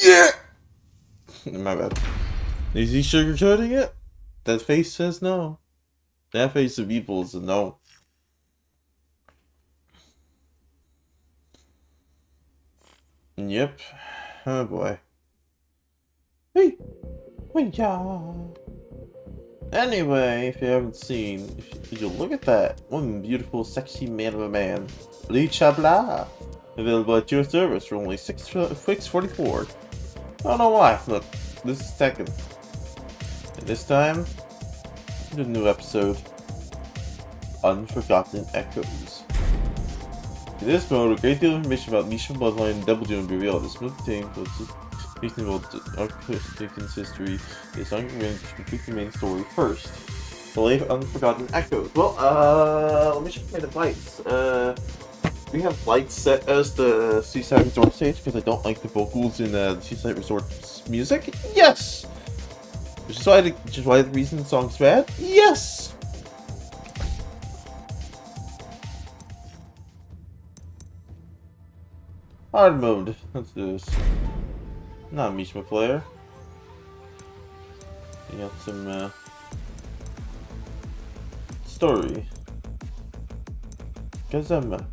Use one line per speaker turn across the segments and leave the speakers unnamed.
Yeah! My bad. Is he sugarcoating it? That face says no. That face of evil is a no. Yep. Oh boy. Hey! yeah. Anyway, if you haven't seen, if you look at that. One beautiful, sexy man of a man. Licha Chabla. Available at your service for only 6 uh, 44 I don't know why. Look, this is Tekken. And this time, the new episode, Unforgotten Echoes. In this mode, a great deal of information about Misha Bloodline and Double Doom will be revealed. This movie contains reasonable Arctic's history is going to complete the main story first. The late Unforgotten Echoes. Well, uh, let me check my device. Uh, we have lights set as the Seaside Resort stage because I don't like the vocals in uh, the Seaside Resort's music? Yes! Which is why the, which is why the reason the song's bad? Yes! Hard mode. Let's do this. Not Mishima player. You got some uh, story. Kazama.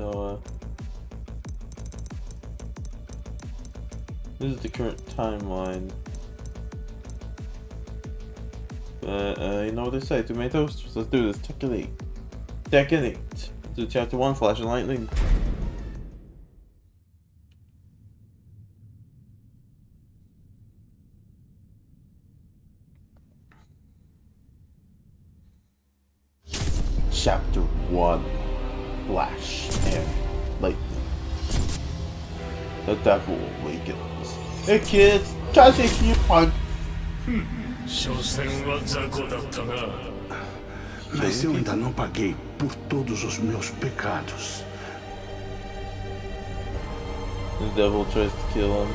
So, uh, this is the current timeline. But, uh, you know what they say, tomatoes? Let's do this, Tekken 8. Tekken 8. Do chapter 1, Flash and Lightning. Chapter 1 Flash Lightning. The devil awakens. Hey kids, try to take you punk.
Mas eu ainda não paguei por todos os meus pecados.
The devil tries to kill him.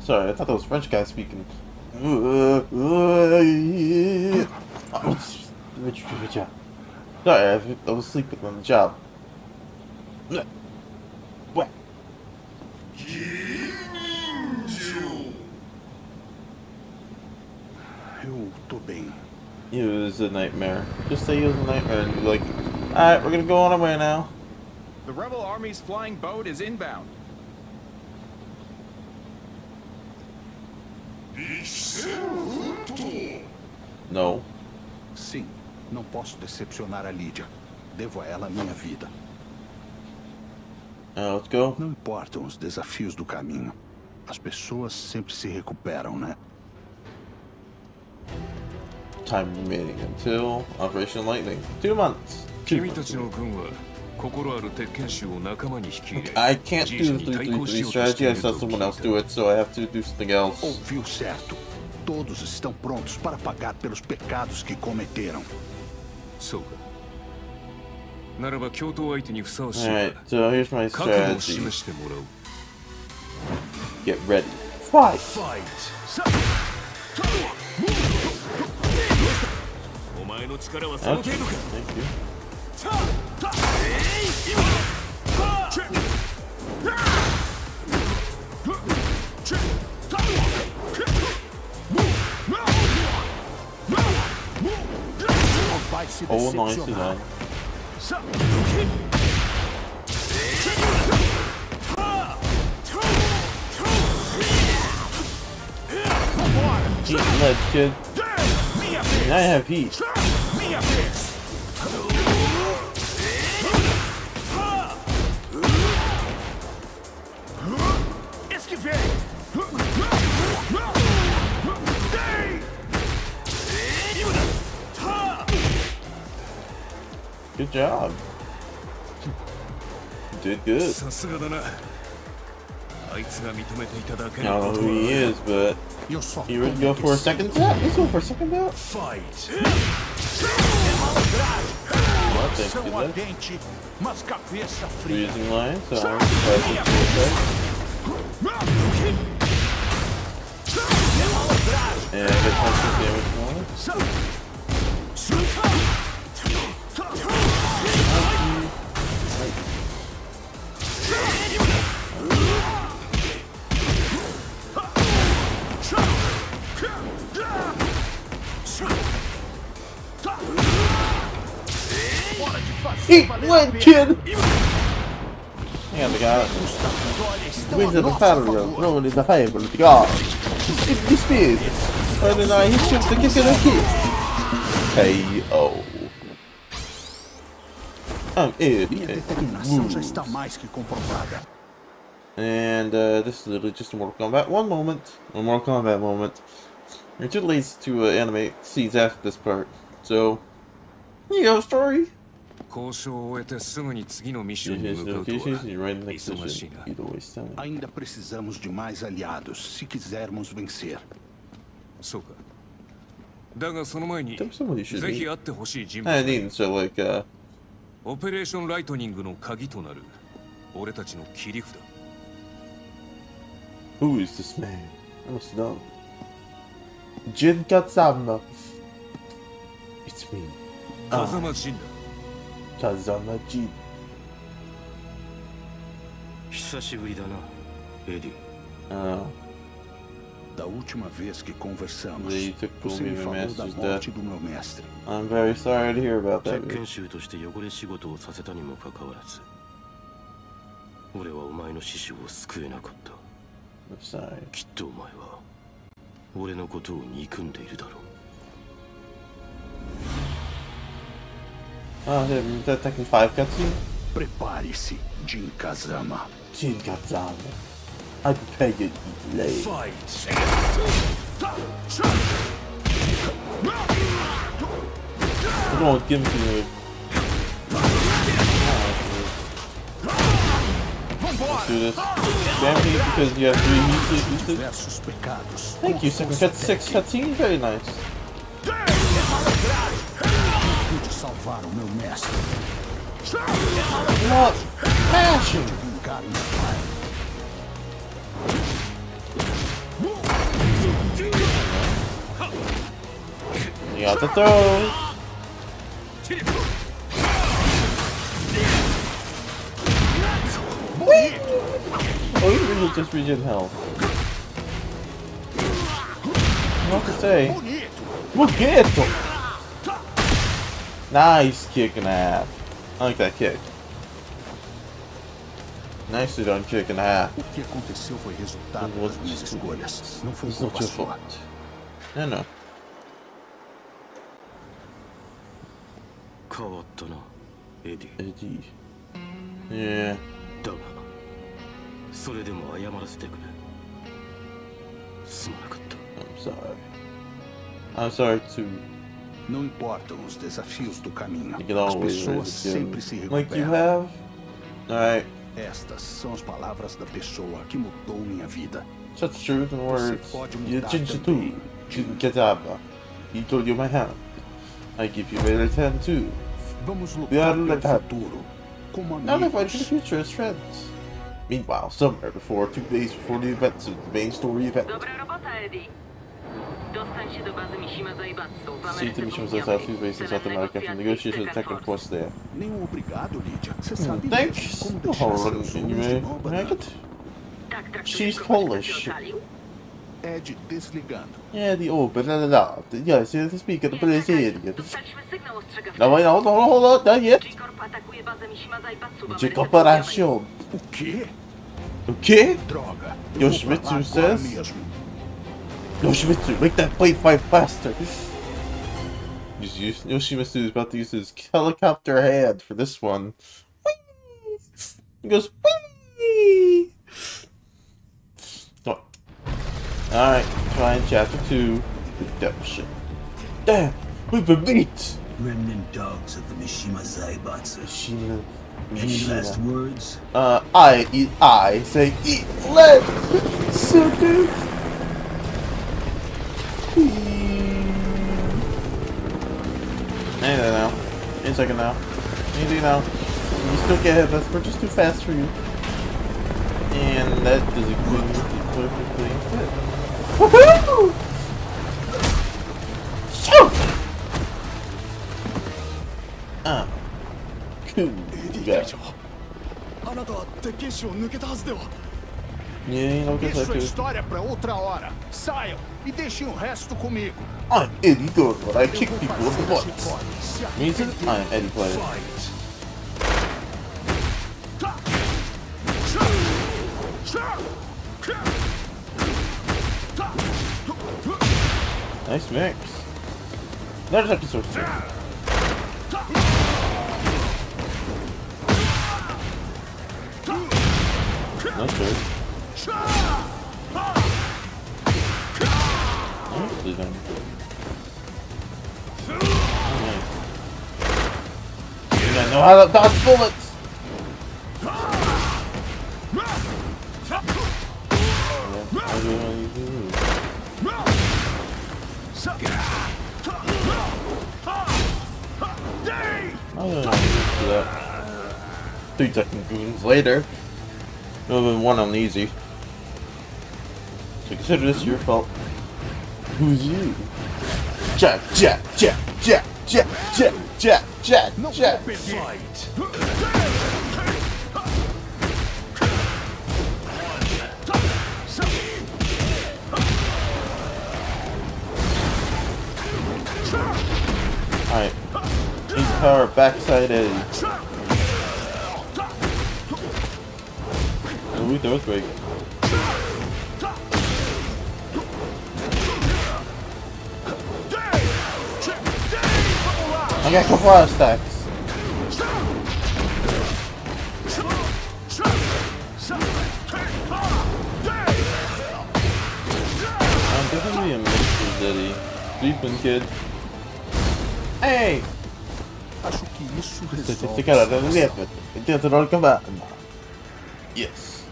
Sorry, I thought that was French guy speaking. Uh, uh, Sorry, I was sleeping on the job. What?
Eu tô bem.
It was a nightmare. Just say it was a nightmare and be like, alright, we're gonna go on our way now.
The rebel army's flying boat is inbound.
No.
Não posso decepcionar a Lídia. Devo a ela a minha vida.
Uh, let's go.
Não importam os desafios do caminho. As pessoas sempre se recuperam, né?
Time remaining until Operation Lightning. Two months. Two months. I can't do the 333 strategy, I saw someone else do it, so I have to do something else.
Ouviu certo. Todos estão prontos para pagar pelos pecados que cometeram.
そうかならば共闘相手にふさわしい
Alright, so here's my strategy Get ready Fight! Okay, thank you
Trick! Se
Oh, nice
decepcionar.
design. Heat and lead, kid. Now I have heat. Good job. You did good. I don't know who he is, but you ready to go for a second tap? Let's go for a second tap.
Fight.
Well, thank
you,
using so I'm surprised And it get damage Eat lead, kid! And the guy. Wins the battle, no one is able to go. Simply speed. And then I hit him to kick and a kick. KO. I'm idiot.
determinação já está mais que comprovada.
And uh, this is literally just a Mortal Kombat one moment, a Mortal Kombat moment. You're too lazy to uh, animate scenes after this part, so you go, story.
交渉を終えてすぐに次のミッションに向かうとは忙しい.な.
Ainda precisamos de mais aliados se quisermos vencer.
そうかだがその前にぜひ.会ってほしい人物
I need so like uh
オペレーションライトニングの鍵となる俺たちの切り札
who is this man? I must know. Jin Kazama. It's me.
風間陣だ
Kazama Jin.
久しぶりだなエディ
Uh,
Da última vez que conversamos, você
me
falou da morte do meu mestre.
I'm very sorry to hear about
実
that.
験囚として汚れ仕事をさせたにもかかわらず俺はお前の死死を救えなかった.きっとお前は俺のことを憎んでいるだろう
Oh, they're they're taking five cutscene?
Prepare-se, Jin Kazama.
Jin Kazama. I prepare you to eat late. Come on, give me the... Let's do this. Spam me because you have three heat uses.
Diversos pecados.
Thank you, second cut six cutscene, very nice.
Salvar o meu mestre.
You got the throw! Oh, you just regen health. What to say? Nice kick and a half. I like that kick. Nicely done kick and a half.
O que aconteceu foi resultado
It was
das minhas escolhas. Não foi
It's not
culpa
your
sua.
fault. No, no.
変わったなエディ
Eddie. Yeah.
だがそれでも謝らせてくれすまなかった
I'm sorry. I'm sorry too.
Não importam os desafios do caminho.
You
As pessoas sempre se.
Like you
recuperam.
have. Alright.
Estas são as palavras da pessoa que mudou minha vida.
Such truth and words. You
mudar
change
também.
too. Kitaba. He told you my hand. I give you better hand too.
Vamos
We are
lutar pelo
like-
futuro. Como
Now they fight the
amigos.
future as friends. Meanwhile, somewhere before two days before the events of the main story event.
Dobra robota, Eddie. Dostań się do bazy Mishima Zaibatsu w
See
Ameryce
to Missions
Południowej.
South Base in
Celem
South America
negocjacji
to negotiate
z
the technical
Force.
force there.
Nenhum obrigado, Lídia. Você sabe
Thanks.
mesmo como
No
deixar
horror
seus
in
olhos de
you,
novo,
make
né?
it.
Tak traktujesz
She's
kogoś, kto
Polish.
cię ocalił?
Ed desligando.
Yeah, the oh, but la la la. Yeah, see the speaker, the
Nie,
police
czekaj.
idiot.
Dostaliśmy sygnał ostrzegawczy.
No wait, hold on, hold on, not yet.
G-Corp atakuje bazę Mishima Zaibatsu w
De
Ameryce
cooperação.
O quê?
O quê?
Droga. Eu vou
Yoshimitsu
pra lá agora
says-
mesmo.
Yoshimitsu, make that plane fly faster. Yoshimitsu is about to use his helicopter hand for this one. Whee! He goes, whee! Oh. Alright, try in chapter 2. Redemption. Damn, we've been beat!
Remnant dogs of the Mishima Zaibatsu.
Mishima.
Any last words?
Uh, I eat, I say eat lead! So second now. Anything now. You still get hit, but we're just too fast for you. And that does exactly perfectly fit. Woohoo! Shoot! Ah. Cool. Yeah.
あなたは鉄拳士を抜けたはずでは
Yeah, you know, guess I
Isso é
could.
história pra outra hora. Saiam e deixem o resto comigo.
I'm Eddie Gordo. I
Eu
kick
vou
people in the
fazer a
butts.
chicória. Se
Reason?
arrepender.
I'm Eddie Player.
Fight.
Nice mix. Another episode. Nice move. Nicely done. Alright. You gotta e deixem um o resto comigo. Ah, I'm Eddie Dorfman. I kick people with
butts. Reason?
I'm Nice mix. Another episode. Nice. sure. Do? I don't know how to do that. Three second goons later. Would one on easy. So consider this your fault. Who's you? Jack, Jack, Jack, Jack, Jack, Jack, Jack, Jack, Jack. Alright. Eight power backside Eddie. Oh, we those break. I got a couple of stacks. I'm definitely a mixed Eddie. Sleeping kid. Hey!
Acho que isso
Você
resolve.
fica lá dentro. Dentro da cabana. Yes.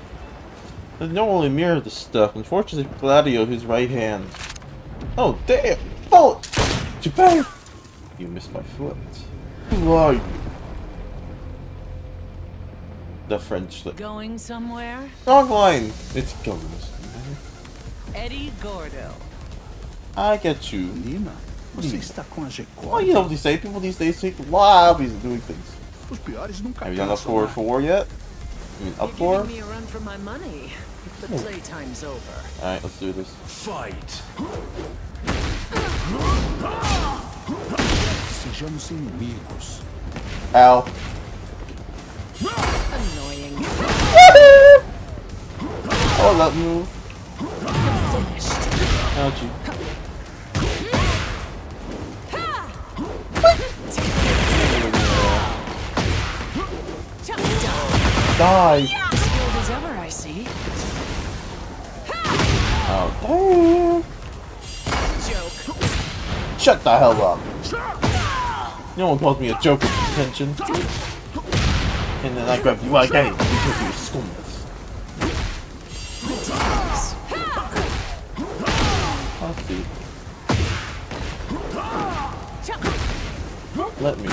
There's no only mirror the stuff. Unfortunately, Gladio, his right hand. Oh, damn! Oh! Japan! You missed my foot. Who are you? The French. li-
Going somewhere?
Wrong line! It's going.
Eddie Gordo.
I get you.
Nina, você está com a
Well,
G4.
you know what they say. People these days take lobbies and doing things.
Os piores nunca
Have you done up
cansam,
for
né?
four yet? I mean, up
You're
four?
giving me a run for my money. The oh. playtime's over.
Alright, let's do this.
Fight!
Sejamos inimigos.
Ow.
Annoying.
Oh, that move.
Finished.
Ouchie. Die!
Skilled as ever, I see.
Oh,
Joke.
damn! Shut the hell up! No one calls me a joke of detention. And then I grab you again because you're see. Let me.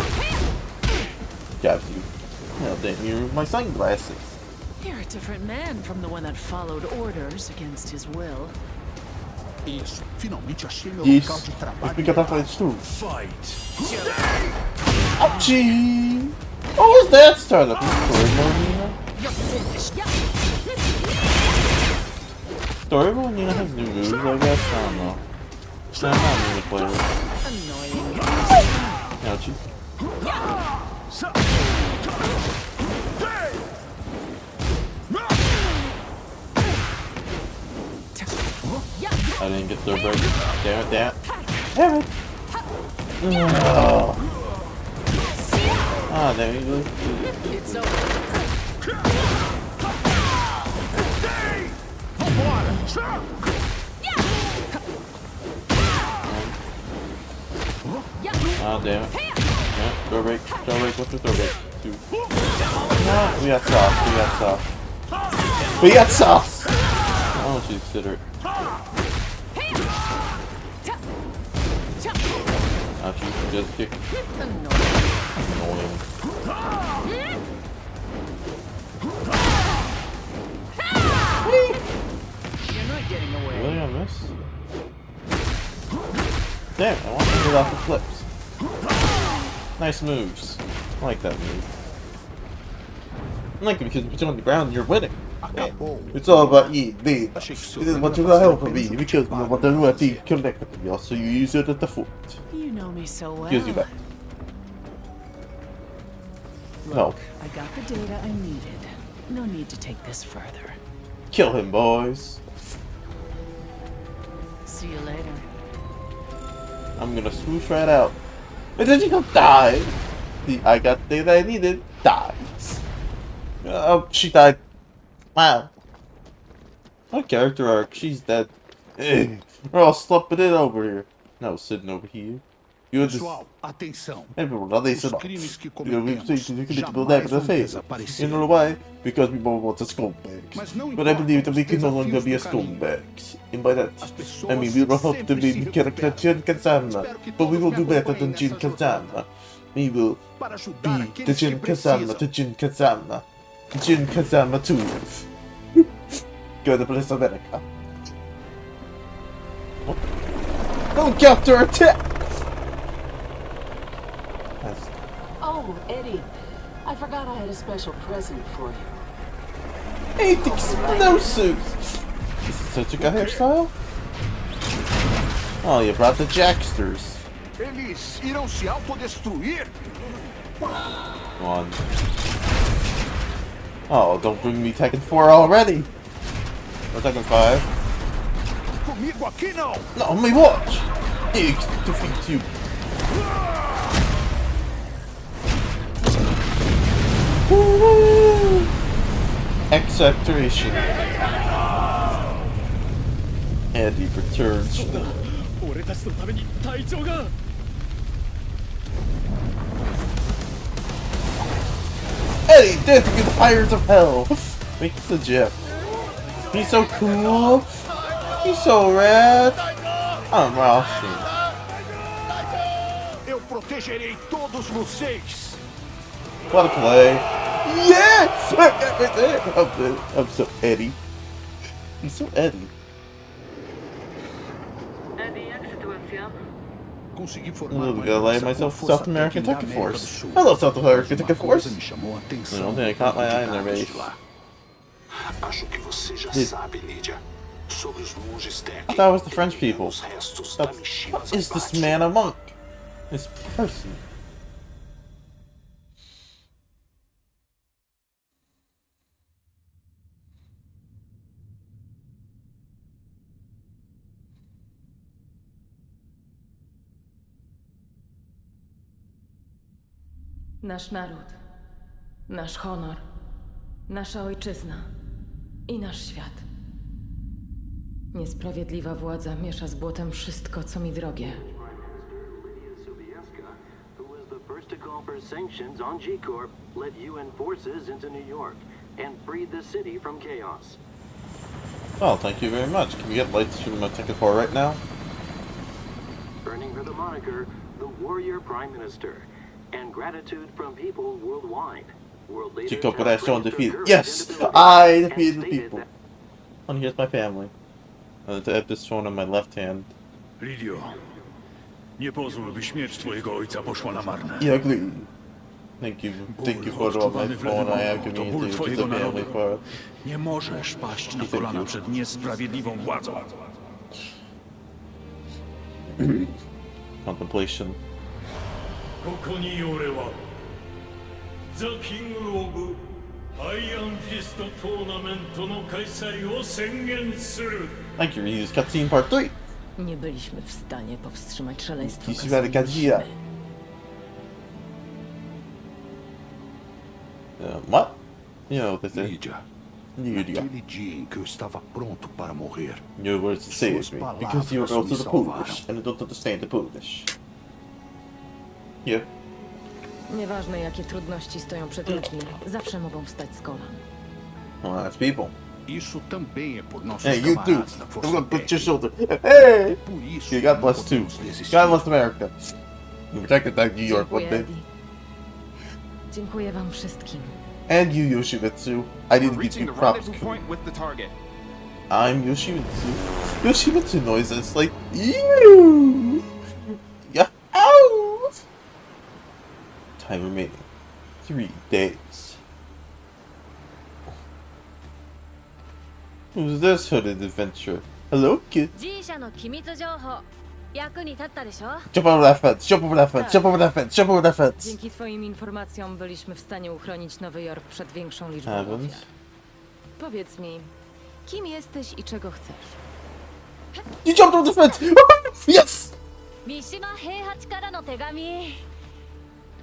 Jabs you. Hell damn, you, my sunglasses.
You're a different man from the one that followed orders against his will.
Isso. Finalmente achei meu local
Isso.
de
Mas
trabalho.
fica pra frente tu. Ouchie! What was that startup? Mode, Nina? Has new moves, I guess. I don't know. So I'm not really with.
Annoying.
Ouchie. I didn't get the break. Damn it, damn it. Damn it! Oh. Ah, there you go.
It's over.
Ah, damn it. Yeah, throw break. Throw break. What's the throw break? Two. No, we got sauce. We got sauce. We got sauce! I want you consider it. Ouchie, just kick.
Annoying. You're not getting away.
Really on this? Damn, I want to get off the flips. Nice moves. I like that move. I like it because if it's on the ground, you're winning. It's all about you,
que
This is what you help me because you want to do a team connect with me, so you use it at the foot.
You know me so well.
Gives you back. No.
I got the data I needed. No need to take this further.
Kill him, boys.
See you later.
I'm gonna swoosh right out. And then you go die. The I got the data I needed. Dies. Oh, she died. Wow. My character arc, she's dead. Ugh. We're all slumping it over here. No, sitting over here. You were just.
Pessoal, atenção.
Everyone, now they
Os
said,
crimes que
you know, we
cometemos
think we commit people
jamais
that in the
vão
face.
desaparecer.
You know why? Because we both want to scumbags.
Mas
But I believe that we can no longer be a
desafios do caminho.
scumbags. And by that, I mean we will hope to
sempre
be
se
character Jin Kazama. But we will do better than Jin
nessa
Kazama. We will be the Jin Kazama to. Jin Kazama. Jin Kazama 2. Go to Bliss America. Helicopter attack! That's
Oh, Eddie. I forgot I had a special present for you.
eight explosives! Is it such a good hairstyle? Oh, you brought the Jacksters.
Eles irão se autodestruir?
One. Oh, don't bring me Tekken 4 already! Or Tekken 5.
Comigo aqui!
No, on my watch! It defeats you. Woo! Exceptoration. Eddie returns. Eddie, dancing in the fires of hell! Makes the GIF. He's so cool! He's so rad! Ah, I'm Ralston.
Eu protegerei todos vocês!
What a play! Yes! I'm, I'm so Eddie. He's so. Eddie,
jak sytuacja?
Consegui
I'm
formar
lay
aliança com a
myself South American
Tekken da
Tekken
América
Force.
do Sul.
I love South American
Mas
Tekken
uma coisa
Force.
me chamou a atenção
I don't think I caught my eye in their
banco de
base.
Acho que você já sabe, Lídia. Sobre os monges Tekken.
I thought it was the French people.
Os
That's, what is this man a monk? This person.
Nasz naród, nasz honor, nasza ojczyzna i nasz świat. Niesprawiedliwa władza miesza z błotem wszystko, co mi drogie.
To call for sanctions on G-Corp, led UN forces into New York and freed the city from chaos.
Oh, thank you very much. Can we get lights from my Tekken 4 right now?
earning her the moniker the Warrior Prime Minister, and gratitude from people worldwide. World leaders
Chico
have
Pedestrian
praised her
defeated. Yes! I
and
defeated the people. And here's my family. Uh, I have this one on my left hand.
Lidio, nie pozwól, by śmierć twojego ojca poszła na marne.
Yeah, agree. Thank you. Thank you for all my
odczuwany w
phone.
lewym
I have
oku to
community
ból
which is
twojego
a family
narodu.
for
Nie możesz paść na
Thank you.
kolana przed niesprawiedliwą władzą.
contemplation.
ここに俺はザ・キング・オブ・アイアンフィストトーナメントの開催を宣言する
Thank you, Reuse Cutscene Part 3.
Nie byliśmy w stanie powstrzymać szaleństwa
Jeśli
Kazumi
będę Godzilla.
Mishimy.
Uh, what? You know what they say.
Lídia,
Lydia.
naquele dia em que eu estava pronto para morrer,
Your words saved me. Because you were also the Polish, and I don't understand the Polish. Yep.
Nieważne, jakie trudności stoją przed ludźmi, zawsze mogą wstać z kolan.
Well, that's people.
isso também é por nossos
Hey, you too.
camaradas da
I'm gonna put your shoulder. Hey!
Por isso,
Yeah, God bless too. God bless America. You protected that New York one day.
Dziękuję wam wszystkim.
And you, Yoshimitsu. I didn't give you props.
rendezvous
Cool.
point with the target.
I'm Yoshimitsu. Yoshimitsu noises like you. Yeah. Ow Time remaining. Three days. Who's this hooded adventurer? Hello, kid.
G 社の機密情報役に立ったでしょ
Jump over that fence. Jump over that fence. Jump over that fence. Jump over that fence.
Dzięki twoim informacjom byliśmy w stanie uchronić Nowy Jork przed większą liczbą
Heavens.
ofiar. Powiedz mi, Kim jesteś i czego chcesz?
You jumped on the fence! yes!
三島平八からの手紙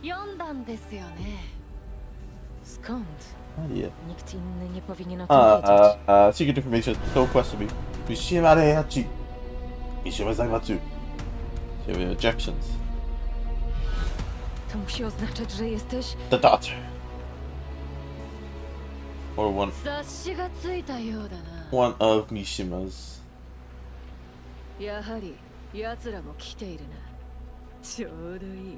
読んだんですよね
Skąd?
Oh, yeah.
Nikt inny nie powinien o tym
Uh,
wiedzieć.
uh, uh, secret information. Don't question me. Mishima Rehachi. Mishima Zaimatsu. So we have objections.
To musi oznaczać, że jesteś...
The daughter. Or one
察しがついたようだな
one of Mishima's.
やはり奴らも来ているなちょうどいい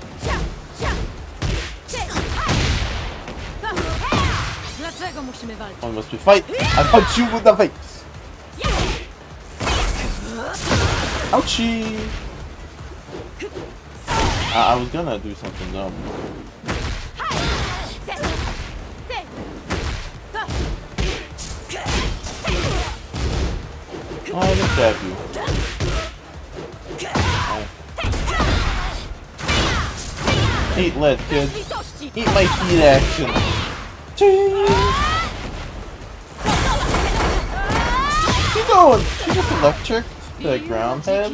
Walczyć?
Must be fight. I punch you in the face. Ouchie! I, I was gonna do something dumb. Oh, I just stab you. Oh. Eat lead, kid. Eat my heat action. Ching. Going? She just electric the ground head.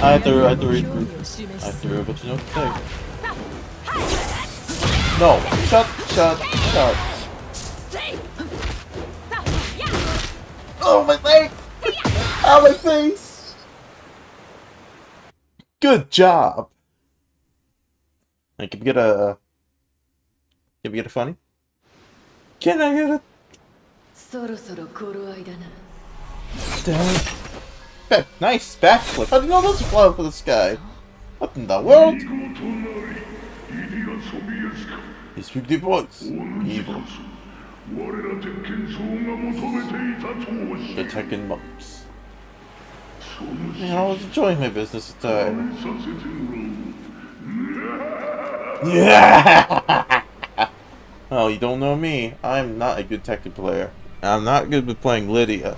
I threw, I threw, I threw, but you know what No, shut, shut, shut. Oh my leg! Oh my face! Good job. Hey, can we get a? Can we get a funny? Can I get a?
そろそろ頃合いだな
Damn. Back, nice backflip. How do you know those fly up in the sky? What in the world? You speak the voice. Evil. The Tekken monks. Man, I was enjoying my business at the time. Yeah! oh, you don't know me. I'm not a good Tekken player. I'm not good with playing Lidia.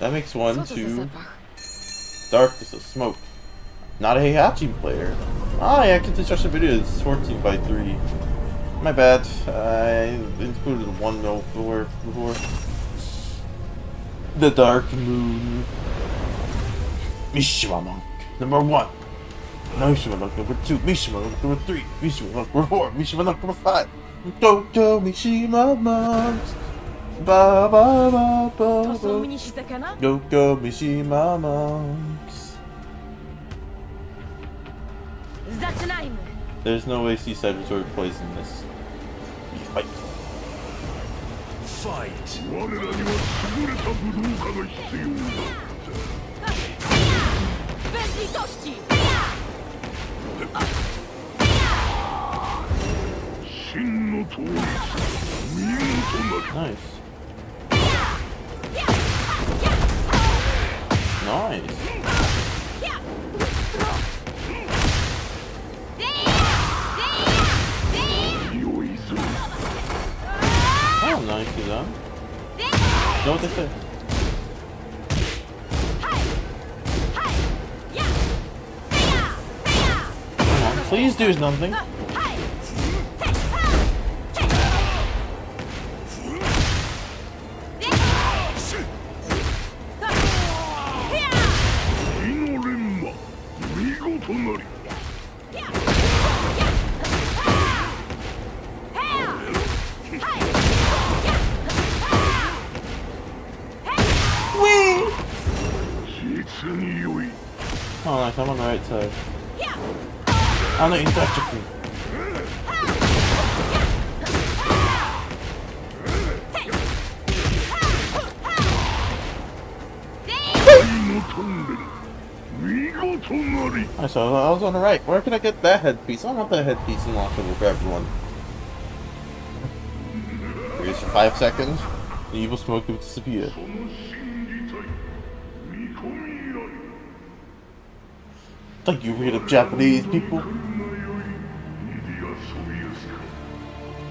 That makes one,
Co to za
two. Darkness of smoke. Not a Heihachi player. Ah, yeah, Kintetsushi video It's 14 by 3. My bad. I included one note before. before. The Dark Moon. Mishima Monk. Number 1. No Mishima Monk number 2. Mishima Monk number 3. Mishima Monk number 4. Mishima Monk number 5. Go, go, Mishima Monks. Ba, ba, ba, ba,
To są
ba.
mnisi Tekena?
Go go Mishima monks.
Zaczynajmy!
There's no way Seaside Resort plays in this. Fight.
Fight!
Nice. Nice. Oh, nice, you done. Know what they? Come on, please do something.
so...
Oh
no.
I saw I was on the right. Where can I get that headpiece? I want that headpiece that headpiece unlockable for everyone. Here's for five seconds. The evil smoke will disappear. Like you read up Japanese people.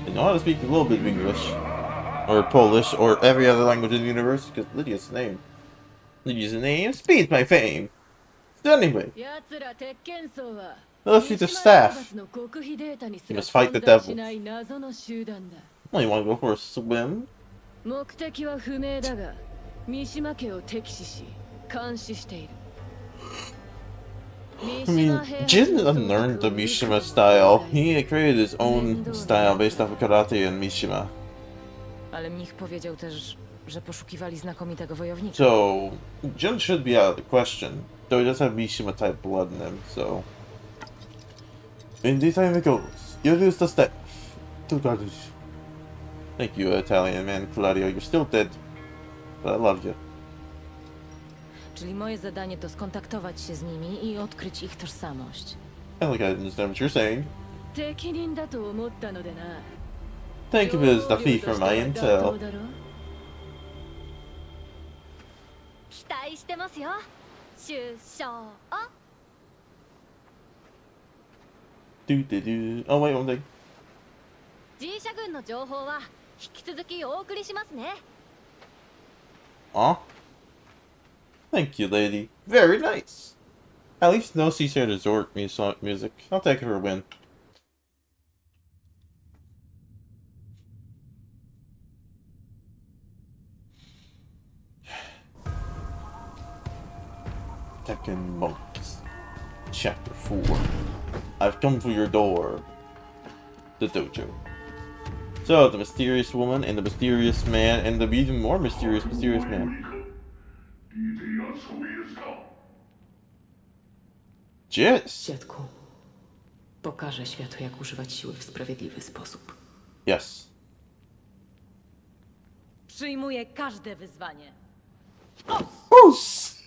You know how to speak a little bit of English. Or Polish, or every other language in the universe, because Lidia's name. Lidia's name speeds my fame. So anyway. Well, she's a staff. You must fight the devil. Well, you want to go for a swim?
目的は不明だが、三島家を敵視し、監視している。
I mean, Jin didn't the Mishima style. He created his own style based off of karate and Mishima.
Ale mnich powiedział też, że poszukiwali znakomitego wojownika.
So, Jin should be out of the question. Though he does have Mishima type blood in him, so. In the time it goes, you lose the step. To garbage. Thank you, Italian man, Claudio. You're still dead. But I love you.
Czyli moje zadanie to skontaktować się z nimi i odkryć ich tożsamość.
I think I understand what you're saying. Thank you for this defeat from my
妥
intel.
期待してますよ首相
Do do do. Oh wait, one thing.
G 社軍の情報は引き続きお送りしますね
Aw. Thank you, lady. Very nice. At least no Seaside Resort mus- music. I'll take it for a win. Tekken Monks. Chapter 4. I've come for your door. The dojo. So, the mysterious woman and the mysterious man and the even more mysterious mysterious man. Gdzie?
Dziadku, pokażę światu, jak używać siły w sprawiedliwy sposób.
Yes.
Przyjmuję każde wyzwanie.
Us!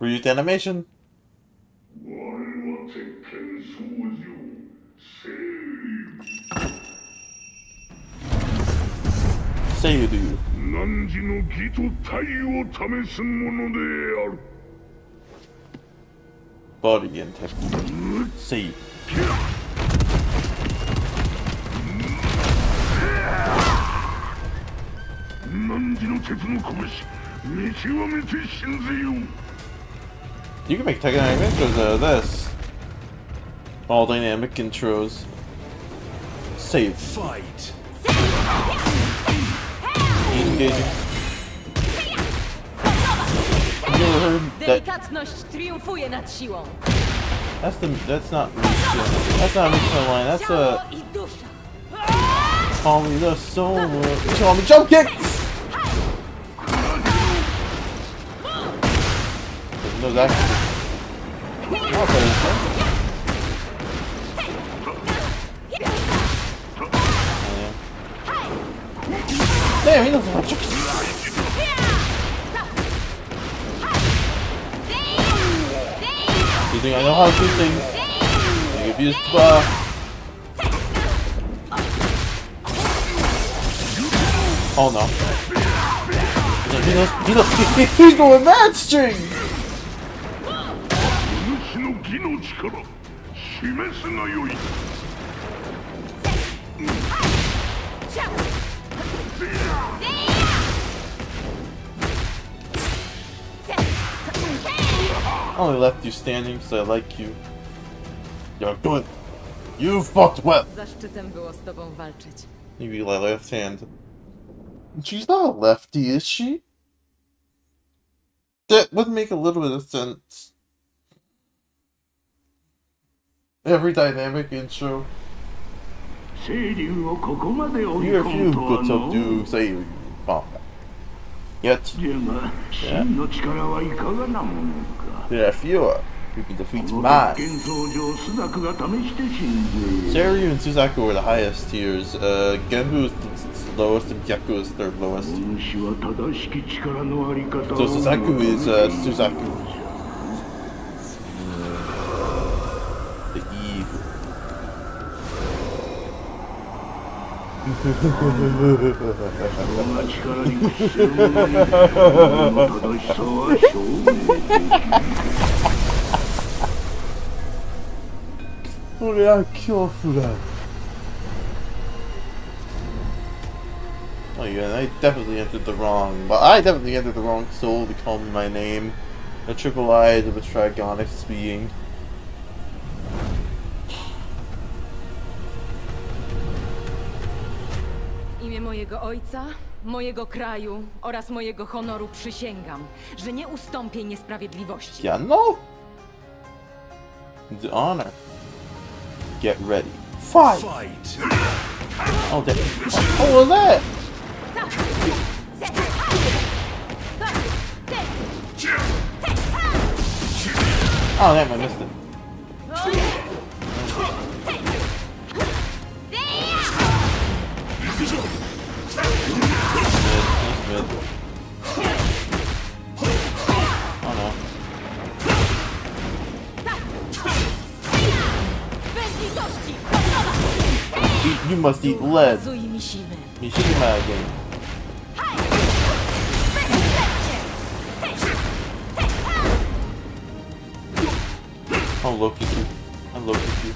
Read animation. Say you do.
汝の義と体を試すものである
Body and technique. Say.
汝の鉄の拳見極めて信ぜよう
You can make Tekken intros out of this. All dynamic intros. Save.
Fight.
Engaging. You ever heard that?
Delikatność triumfuje nad siłą.
That's the. That's not. That's not Mishima line. That's a. Call me the soul. Call me jump kicks. No, that's. I'll play this one. Damn, he doesn't have tricks. You think I know how to do things? You abuse the bar. Oh no. He knows, he knows, he, he, he's going mad string! I only left you standing because I like you. You're good. You fought well.
Zaszczytem było z tobą walczyć.
You be like left hand. She's not a lefty, is she? That would make a little bit of sense. Every dynamic intro. You refuse
to
subdue Say, Bomb. Yet,
yeah.
there are fewer who can defeat
Man.
Seiryu and Suzaku were the highest tiers. Uh, Genbu is the lowest, and Jaku is third lowest. So Suzaku is uh, Suzaku. The evil.
が力に屈する者に自分の正しさは証明できる
Oh yeah, kill for that. Oh yeah, I definitely entered the wrong, but I definitely entered the wrong soul to call me my name. The triple eyes of a Trigonix being.
Imię mojego ojca, mojego kraju oraz mojego honoru przysięgam, że nie ustąpię niesprawiedliwości.
Yeah, no! The honor. Get ready. Fight! Oh, damn. What was that? Oh, damn, I missed it. You must eat lead.
Zuj mi siły.
Mishima again. I'll low kick you. I low kick you.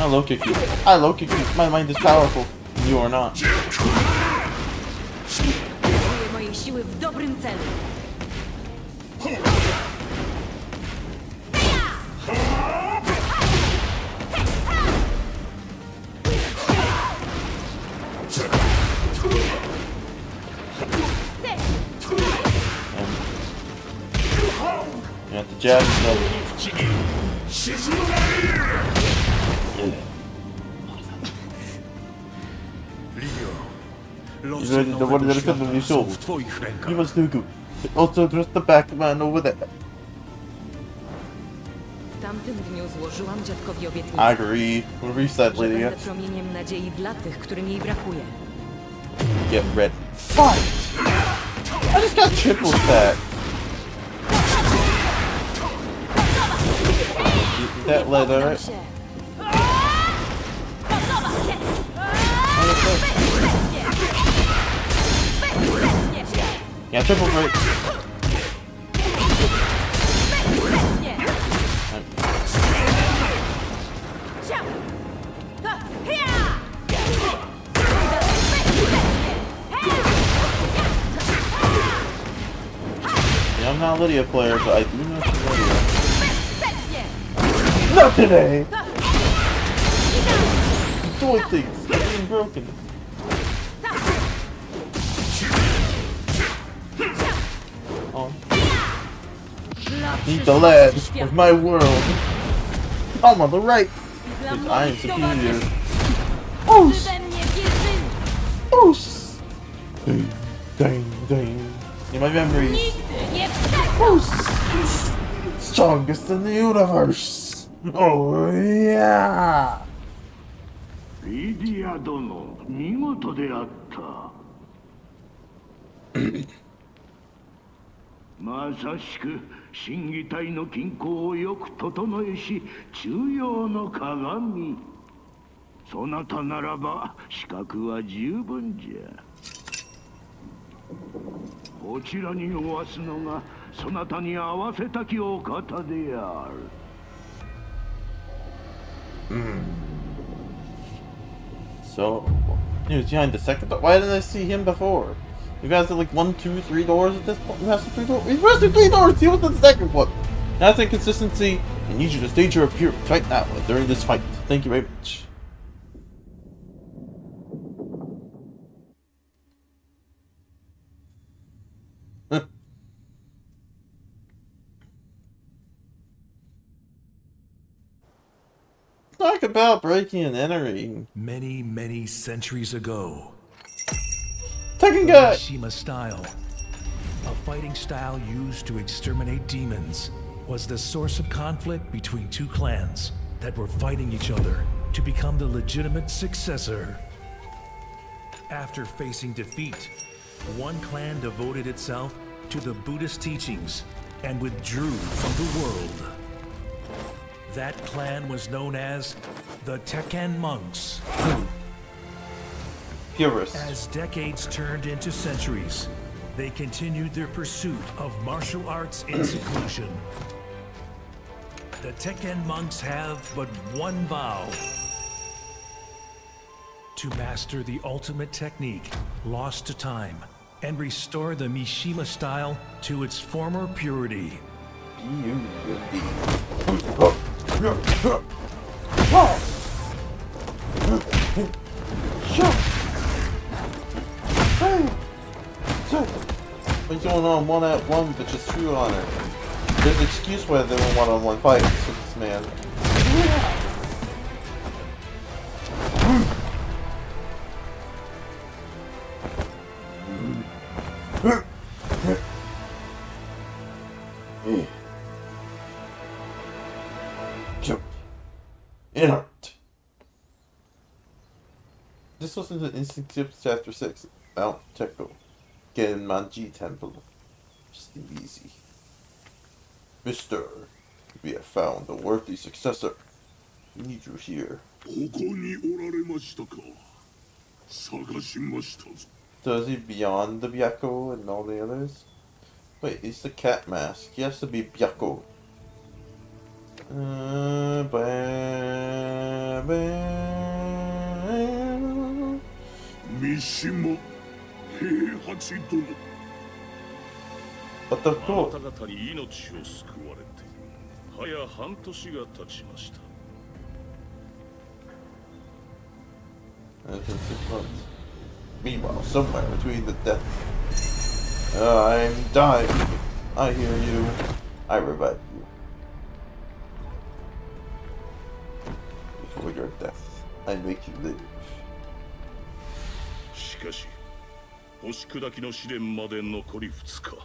I low kick you. I low kick you. My mind is powerful. You are not.
Kieruję moje siły w dobrym celu.
You have to jab and Yeah.
Los
You ready to what is in your soul?
w twoich rękach.
You must do good. Also trust the back man over there.
Tamtym dniu złożyłam dziadkowi
I
obietnicę,
agree. We'll reset,
że
lady.
będę promieniem nadziei dla tych, którym jej brakuje.
Get ready. Fight! I just got triple stack. That? Yeah, triple break. Yeah, I'm not a Lidia player, but I do know. Not today! Toy things! They're being broken. Oh. Eat the lead of my world. Oh, I'm on the right. Because I am superior. Oos! Oos! Ding, ding, ding. In my memories. Oos! Strongest in the universe. Oh yeah!
リディア殿見事であった。まさしく審議体の均衡をよく整えし中央の鏡。そなたならば資格は十分じゃ。こちらにおわすのがそなたに合わせたきお方である。Mm-hmm.
So, he was behind the second door. Why didn't I see him before? You guys have like one, two, three doors at this point. You have three doors. He was three doors. He was in the second one. That's inconsistency. I need you to stage your appearance right now during this fight. Thank you very much. Talk about breaking and entering.
Many, many centuries ago,
Tekken guy!
Shima style, a fighting style used to exterminate demons, was the source of conflict between two clans that were fighting each other to become the legitimate successor. After facing defeat, one clan devoted itself to the Buddhist teachings and withdrew from the world. That clan was known as the Tekken Monks.
Purists.
As decades turned into centuries, they continued their pursuit of martial arts in seclusion. The Tekken monks have but one vow. To master the ultimate technique, lost to time, and restore the Mishima style to its former purity.
We're going on one at one, but just true on it. There's an excuse why they don't one on one fights with this man. just listen to Instinct Tips Chapter 6, Mount Teko, Genmaji Temple. Sleep easy. Mister, we have found the worthy successor. We need you here. So is he beyond the Byakko and all the others? Wait, he's the cat mask. He has to be Byakko. Uh, bah, bah.
三島平八殿
But the
あ
door.
なた方に命を救われて早半年が経ちました
Uh, six months. Meanwhile, somewhere between the deaths. Uh, I'm dying. I hear you. I revive you. Before your death, I make you live.
しかし星砕きの試練まで残り2日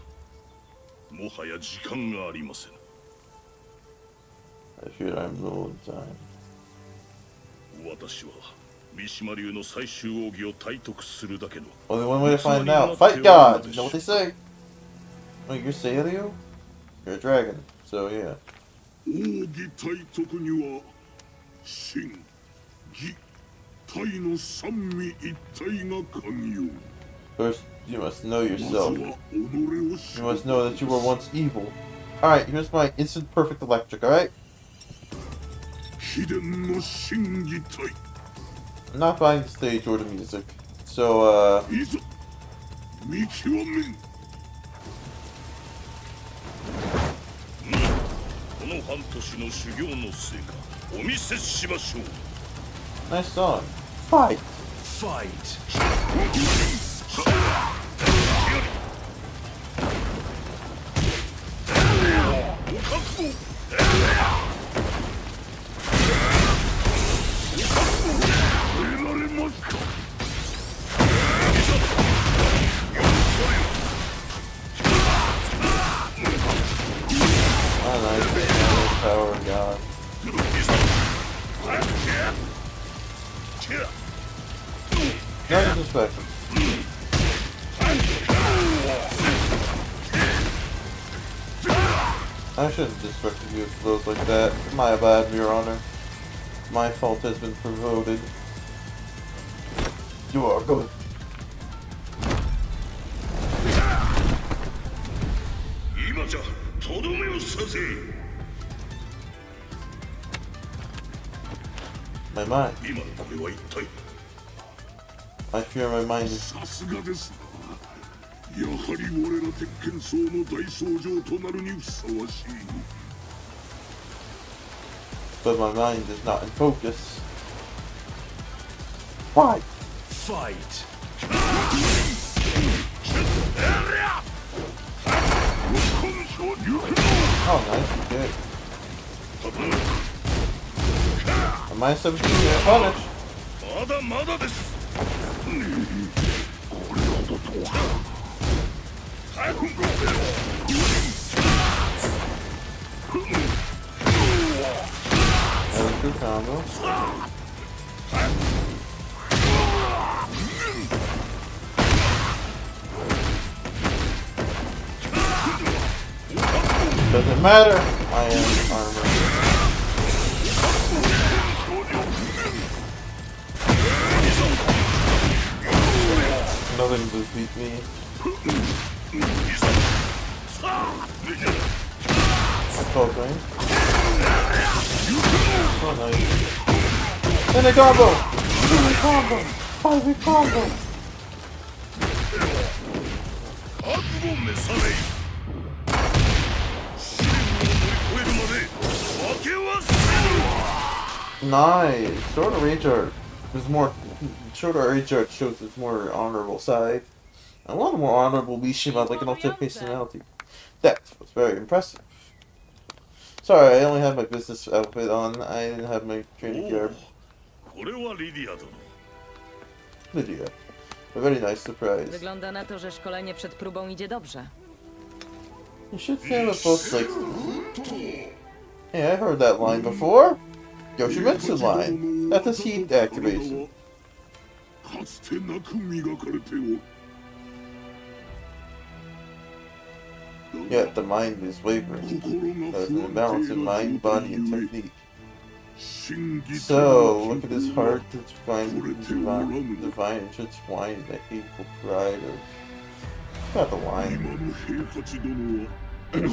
もはや時間がありません
I fear I'm low in time.
私は三島流の最終奥義を体得するだけの
Only one way to find out. Fight God! You know what they say? Wait, you're Seiryu? You're a dragon, so yeah.
奥義体得には真義体の三位一体が鍵を
First, you must know yourself. You
る
must know that you were once evil. Alright, here's my instant perfect electric, alright? I'm not buying the stage or the music. So, uh, nice song. Fight!
Fight!
shouldn't disrespect you with blows like that. My bad, Your Honor. My fault has been promoted. You are good.
今じゃとどめをさせ
My mind.
今のこれは一体
I fear my mind is
さすがですなやはり我ら鉄拳僧の大僧正となるにふさわしい
but my mind is not in focus. Fight!
Fight!
Oh, nice. Good. Am I 17 get punished?
まだまだですこれほどとは早く
That was a Doesn't matter. I am armor. Nothing to beat me. Going. Oh, nice. And a combo! And a combo! Five combo! Nice! Shorter Ranger is more. Shorter Ranger shows its more honorable side. A lot more honorable Mishima, like an alternate personality. That was very impressive. Sorry, I only have my business outfit on. I didn't have my training
gear.
Lidia. A very nice surprise.
Wygląda na to, że szkolenie przed próbą idzie dobrze.
You should say the post like... "Hey, I heard that line before. Yoshimitsu line. That is heat activation. Yet the mind is wavering. There's an imbalance in mind, body, and technique. So, look at his heart, its divine, divine, divine intertwined, the hateful pride of... Not the
今
line.
の平八殿は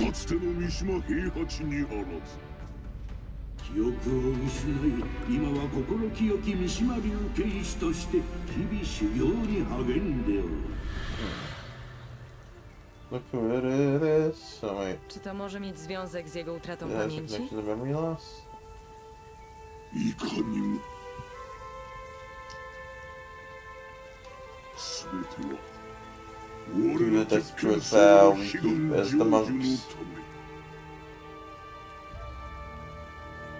かつての三島平八にあらず
記憶を失い今は心清き三島流剣士として日々修行に励んでおる
Look who it is. Wait.
Czy to może mieć związek z jego utratą pamięci?
Connection to memory loss.
Ikonium. Światło.
Do the as the monks.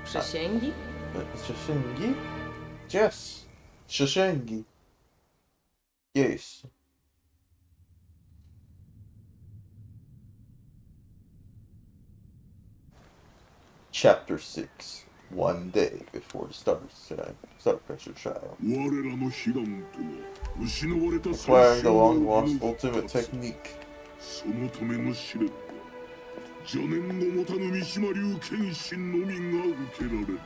Przysięgi?
E, przysięgi? Yes. Przysięgi. Yes. Chapter 6. One day before the Star, tri- star Pressure trial.
我らの悲願とは失われた
Acquiring the long lost ultimate technique.
そのための試練は邪念を持たぬ三島流剣士のみが受けられる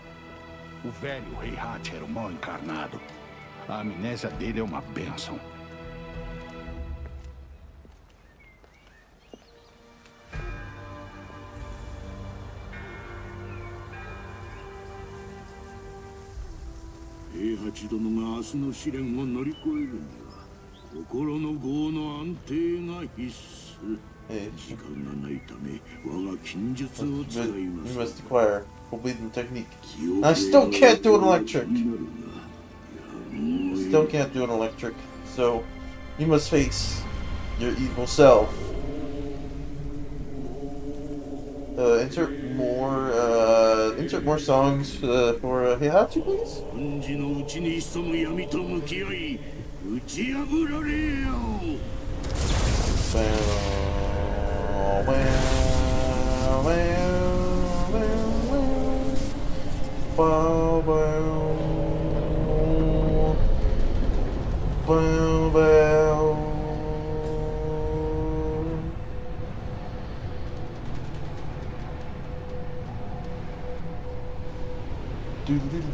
O velho Rei Hat era o mal encarnado. A amnésia dele é uma bênção.
Rei 八殿が明日の試練を乗り越えるには心の業の安定が必須時間がないため我が禁術を使い
You
ます
must acquire Forbidden technique. I still can't do an electric. Still can't do an electric. So, you must face your evil self. Uh, insert more, uh, uh, insert more songs uh, for uh, Heihachi, please?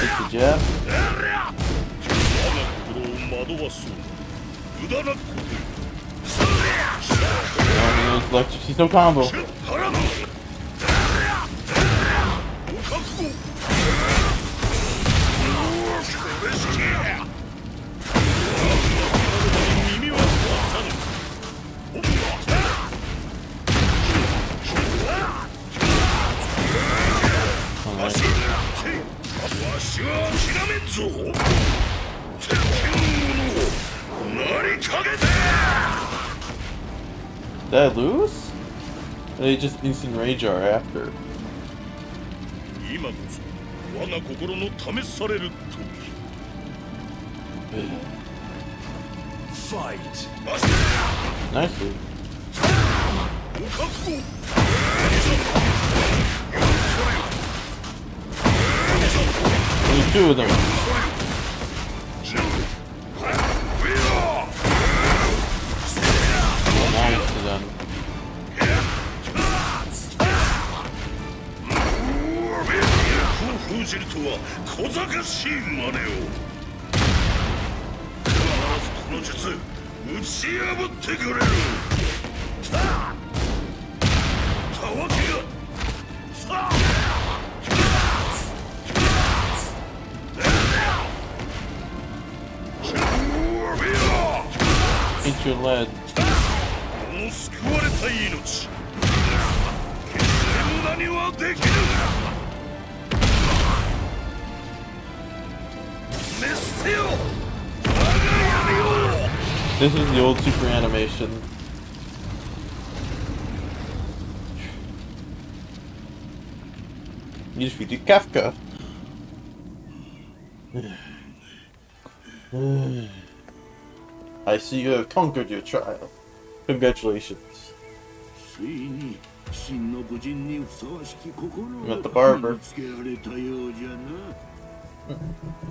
Çekeceğim. Yani kulakçık sistem combo.
Yeah. 諦めんぞ鉄拳者なりかけて
Did I lose? Or They just instant rage are after.
今こそ我が心の試される時
Fight.
Nicely. Only two of them.
じるとは小賢しい真似を必ずこの術打ち破ってくれるたたわけがた
Eat your lead.
この救われた命決して無駄にはでき
This is the old super animation. You just do Kafka. I see you have conquered your trial. Congratulations. At the barber. Mm-hmm.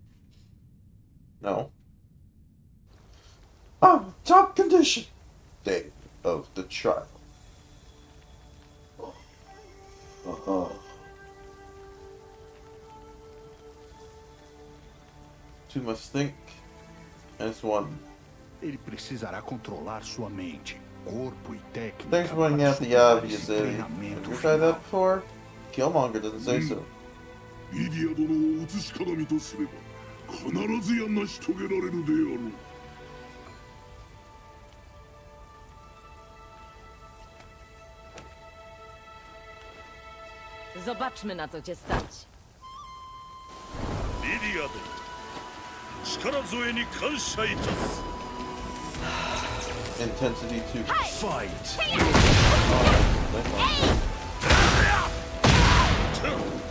No. Oh, top condition. Day of the trial. Uh-huh. Two must think as one.
Ele precisará controlar sua mente, corpo e técnica.
Thanks for pointing out the obvious, Eddie. Have you tried that before? Killmonger doesn't say so.
必ずや成し遂げられるであろう
Intensity
Fight!
Oh.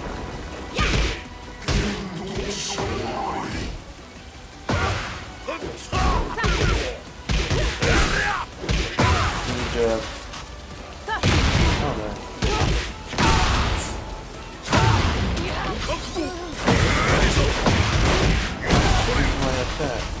incrível.
Oh. My attack?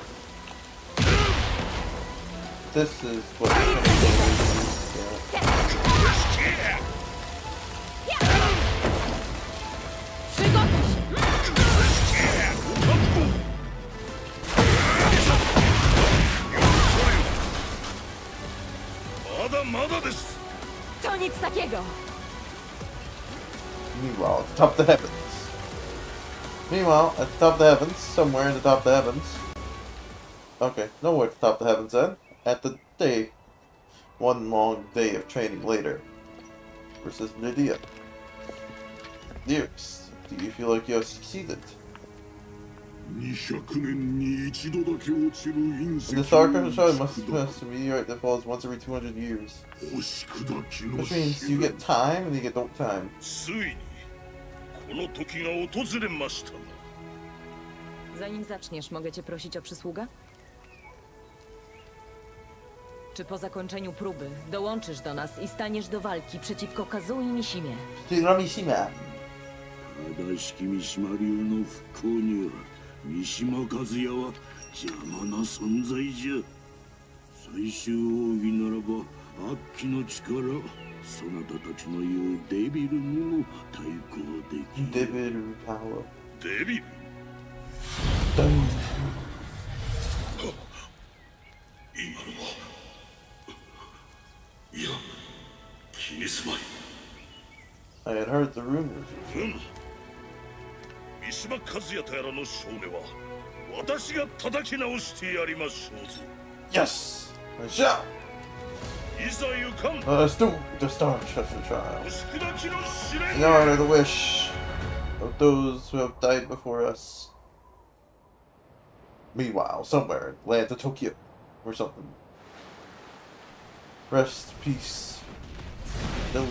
this is what Meanwhile, at the top of the heavens. Meanwhile, at the top of the heavens, somewhere in the top of the heavens. Okay, nowhere at the top of the heavens then At the day. One long day of training later. Versus Lydia. Dearest, do you feel like you have succeeded?
200年に一度だけ落ちる隕石
The star crystal shard must must a meteorite that falls once every 200 years.
星砕きの
Which means you get time and you get no time.
ついにこの時が訪れましたな
Zanim zaczniesz, mogę cię prosić o przysługę? Czy po zakończeniu próby dołączysz do nas i staniesz do walki przeciwko Kazui Mishimie?
Mishima.
正しき三島流の復興には三島和也は邪魔な存在じゃ最終奥義ならば悪鬼の力そなたたちの言うデビルにも対抗できる
Devil power.
デビル
heard the rumors.
Hmm. 三島和也とやらの少年は私が叩き直してやりましょうぞ。
Yes! よっしゃ
いざ行かん
uh, Let's do the Star
Crusher Child.
In honor of the wish of those who have died before us. Meanwhile, somewhere, in land of Tokyo or something. Rest, peace. No.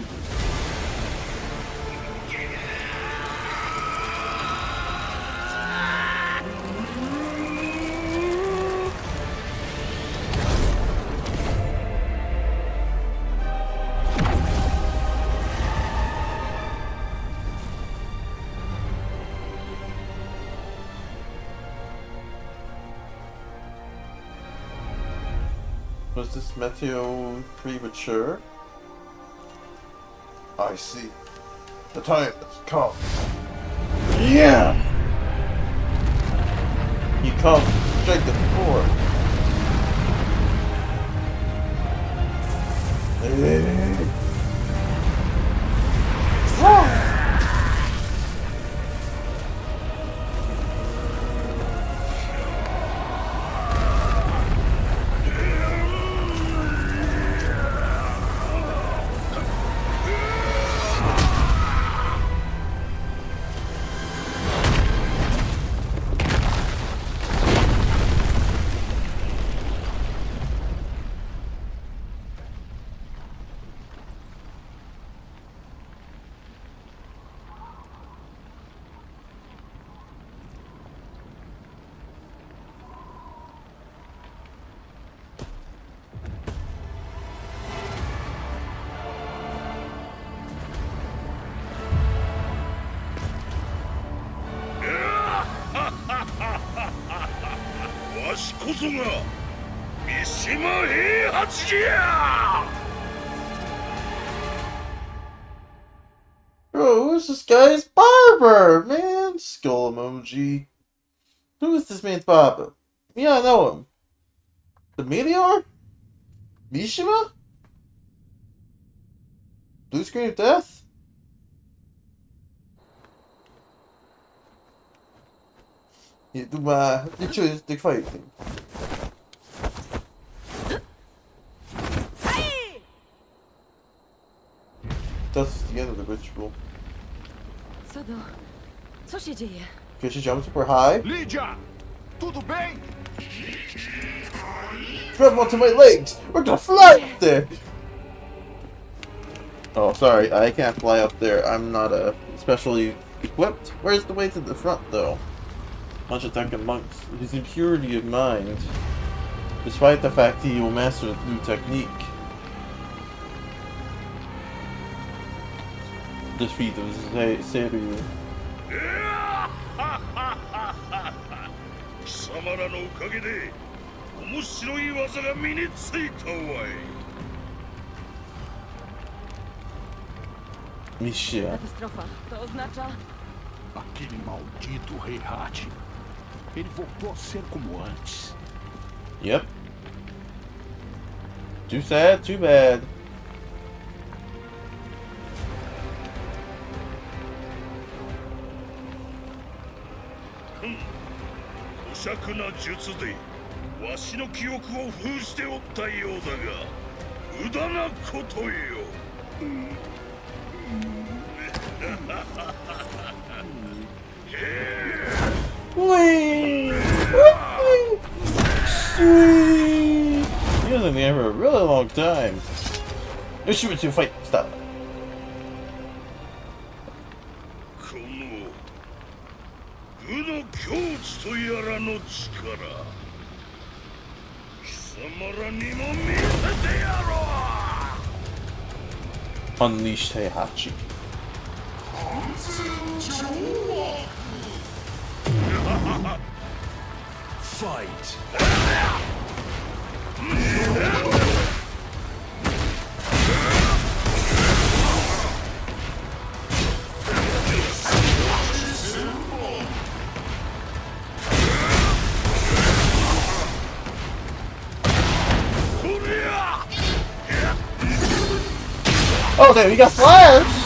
Was Meteo premature? I see. The time has come. Yeah! You come, to the core. Hey.
こそが三島平八じゃ
Bro, who's this guy's barber? Man, skull emoji. Who is this man's barber? Yeah, I know him. The Meteor? Mishima? Blue Screen of Death? Yeah, du var futuristic fighting. That's the end of the ritual.
Co do... Co się dzieje?
Okay, she jumps super high.
Lidia! Tudo bem?
Grab onto my legs! We're gonna fly up there! Oh, sorry, I can't fly up there. I'm not uh, specially equipped. Where's the way to the front, though? much attack amongst his impurity of mind, despite the fact he will master the new technique. Defeat of Seiryu.
貴様らのおかげで面白い技が身についたわい。
Michel.
Katastrofa. To oznacza...
Aquele maldito rei Hachi. Ele voltou a ser como antes.
Yep. Too sad, too bad.
ふん粗尺な術でわしの記憶を封じておったようだが無駄なことよ、うん
Whee! Sweet! Using the air for a really long time. No shoot to fight. Stop. Unleash Heihachi.
Fight!
Oh, there we got flash!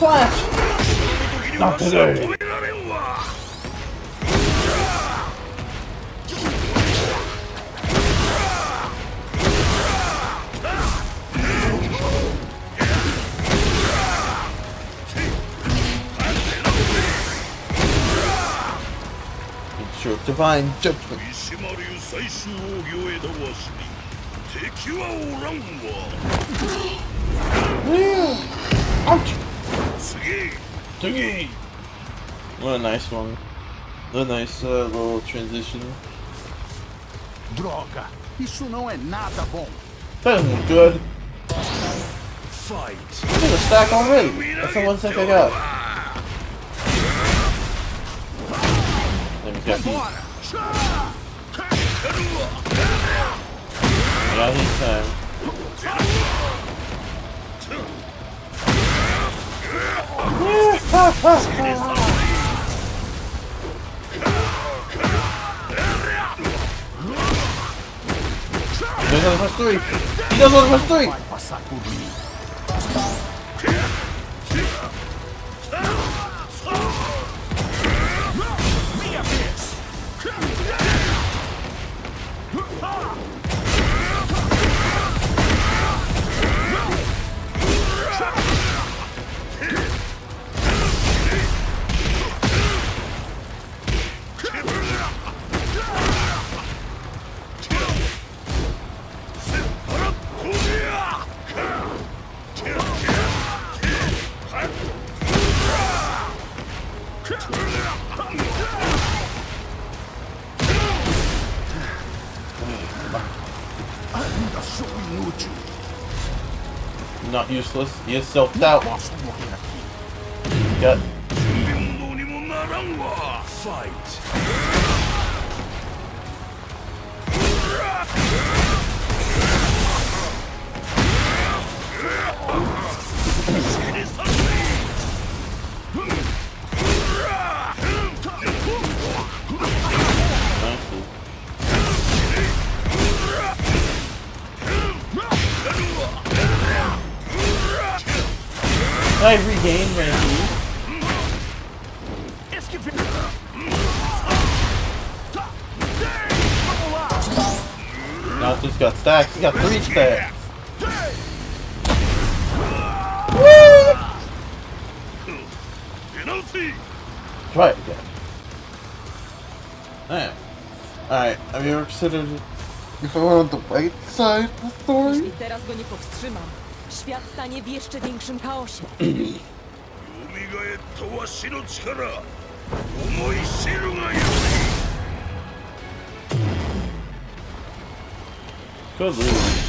Flash! Not today! Your divine judgment. Ouch!
次
Toogie! What a nice one. What a nice uh, little transition.
Droga, isso não é nada bom.
That isn't good.
Fight!
There's a stack already. That's the one stack I got. Let me get. Yeah, he's He does only plus three. He useless. He is self-doubt. He got three stacks. Try it again. Damn. Alright, have you ever considered if I went on the right side of the story?
Jeśli teraz go nie powstrzymam, świat stanie w jeszcze większym chaosie.
蘇ったわしの力思い知るがよい
Good lose.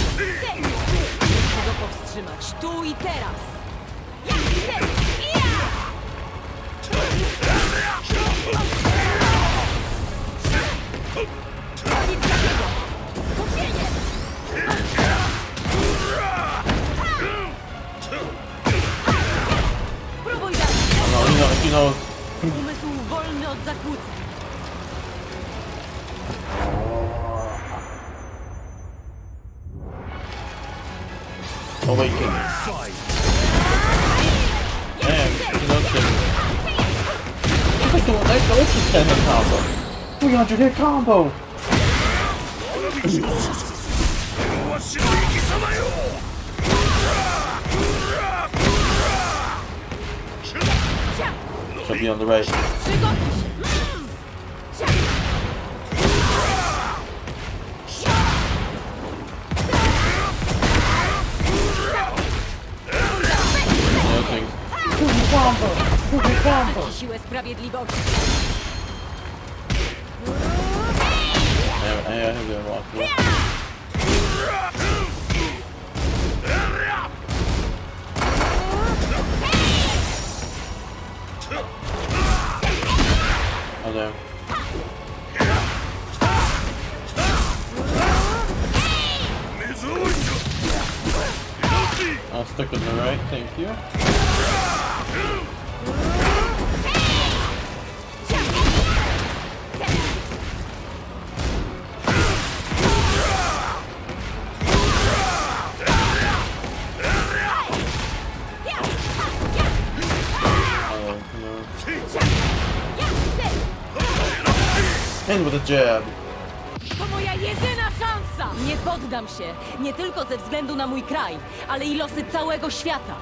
Muszę go powstrzymać, tu i teraz! Próbuj dalej!
No, you know, you know,
Umysł wolny od zakłóceń.
Awakening. And Inocean. That's like the combo. 300 hit combo! Should be on the right.
Dajcie siłę sprawiedliwości.
I, I have been walking. Oh damn. I'll stick with the right, thank you. In with a jab.
To moja jedyna szansa! Nie poddam się, nie tylko ze względu na mój kraj, ale i losy całego świata.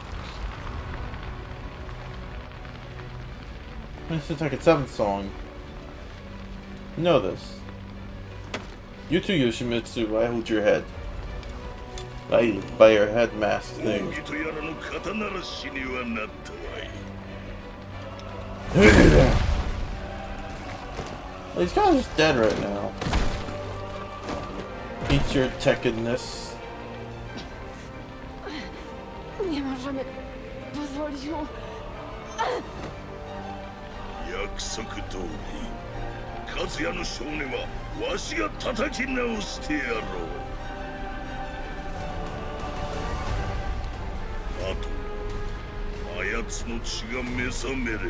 This is like a seventh song. You know this. You too, Yoshimitsu, I hold your head. By, by your head mask thing. These guys are dead right now. Eat your Tekkenness.
約束通り和也の少年はわしが叩き直してやろうあとあやつの血が目覚めれば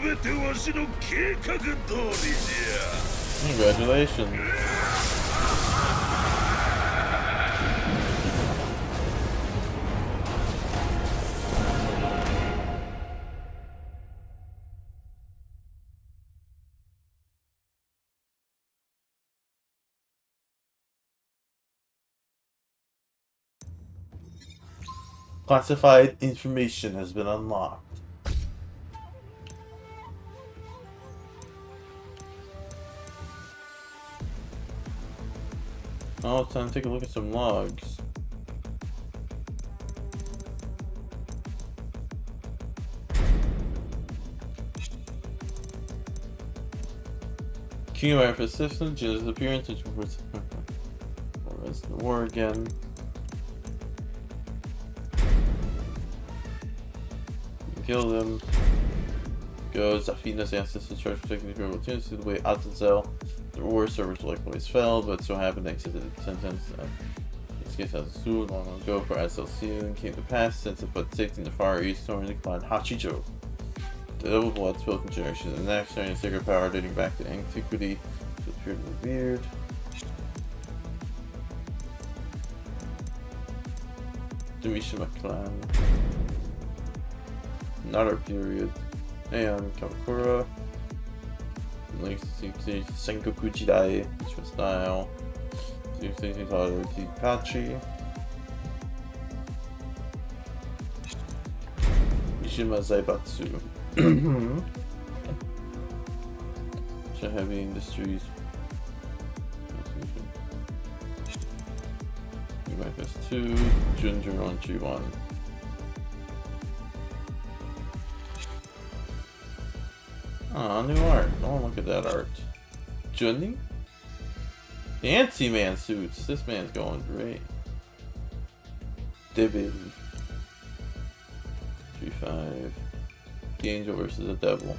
全てわしの計画通りじゃ
Congratulations. Classified information has been unlocked. Oh, it's time to take a look at some logs. Alpha System, Jill's appearance, which the war again. Kill them. Goes Athena's ancestors charged for taking the tunes to the way Azazel. The war servers likewise fell, but so happened exited sentence. Uh, this case has soon long ago for SLC came to pass since it put safety in the Far East during the decline Hachijo. The double blood spilled from generation to the next, starting a sacred power dating back to antiquity. It appeared revered. The Mishima clan. Another period. Aeon Kamakura. To Sengoku Jidai, which was style. Pachi. Mishima Zaibatsu. So heavy industries. Minus 2, Ginger on G1. Ah, new art. Oh, look at that art. Junny? Fancy man suits. This man's going great. Dibby. 3-5. The angel versus the devil.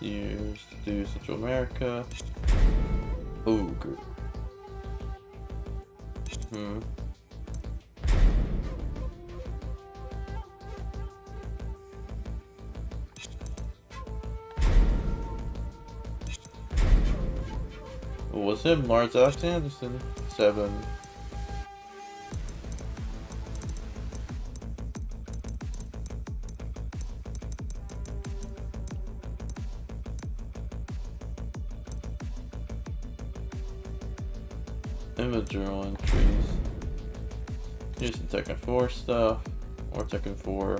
Years to do Central America. Ogre. Hmm. Was it? Mars Alex Anderson? Seven. Image journal entries. Here's the Tekken 4 stuff. Or Tekken 4.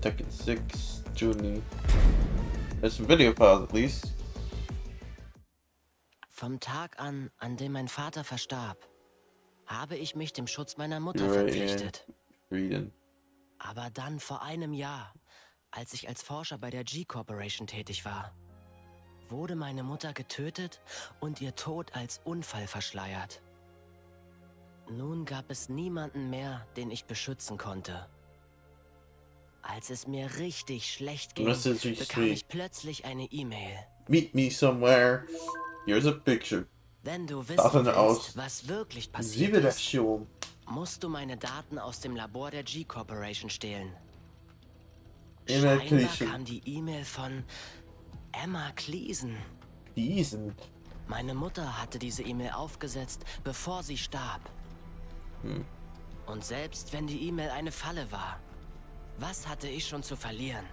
Tekken 6. Junie. There's some video files at least.
Vom Tag an, an dem mein Vater verstarb, habe ich mich dem Schutz meiner Mutter verpflichtet. Aber dann vor einem Jahr, als ich als Forscher bei der G-Corporation tätig war, wurde meine Mutter getötet und ihr Tod als Unfall verschleiert. Nun gab es niemanden mehr, den ich beschützen konnte. Als es mir richtig schlecht ging, bekam ich plötzlich eine E-Mail.
Meet me somewhere. Here's a picture.
Wenn du wissen
Daten
willst,
aus
was wirklich passiert ist, musst du meine Daten aus dem Labor der G-Corporation stehlen.
Emma
Scheinbar kam die E-Mail von Emma Cleason.
Cleason?
Meine Mutter hatte diese E-Mail aufgesetzt, bevor sie starb.
Hm.
Und selbst wenn die E-Mail eine Falle war, was hatte ich schon zu verlieren?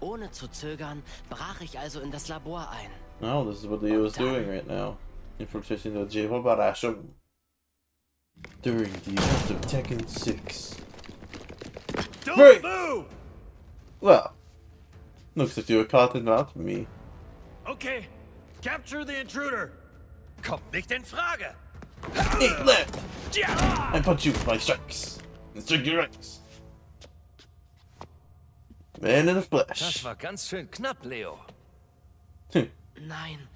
Ohne zu zögern, brach ich also in das Labor ein.
No, this is what Leo is doing right now. Infiltrating the Jehovah Barasham. During the events of Tekken 6.
Don't
Right.
move!
Well, looks like you were caught in not me.
Okay, capture the intruder. Kommt nicht in Frage.
Hey, left!
Ja!
I punch you with my strikes. And strike your ranks. Man in the flesh.
Das war ganz schön knapp, Leo. Hm.
Nein,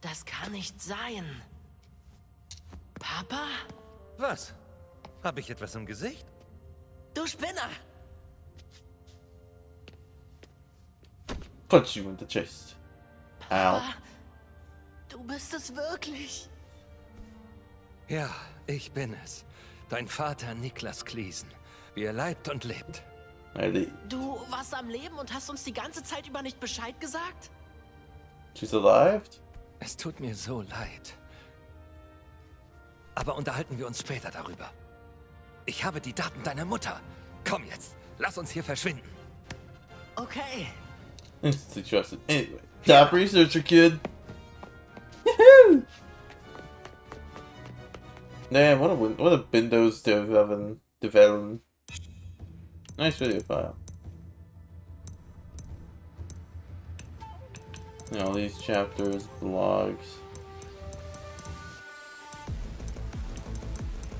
das kann nicht sein. Papa?
Was? Habe ich etwas im Gesicht?
Du Spinner!
Punch you in the chest. Ow.
Papa, du bist es wirklich.
Ja, ich bin es. Dein Vater Niklas Kliesen. Wie er leibt und lebt.
Du warst am Leben und hast uns die ganze Zeit über nicht Bescheid gesagt?
She's alive?
Es tut mir so leid. Aber unterhalten wir uns später darüber. Ich habe die Daten deiner Mutter. Komm jetzt, lass uns hier verschwinden.
Okay.
Instantly trusted. Anyway, top researcher kid. Woohoo! Damn, what a win what a Windows developing. Nice video file. You know, these chapters, blogs.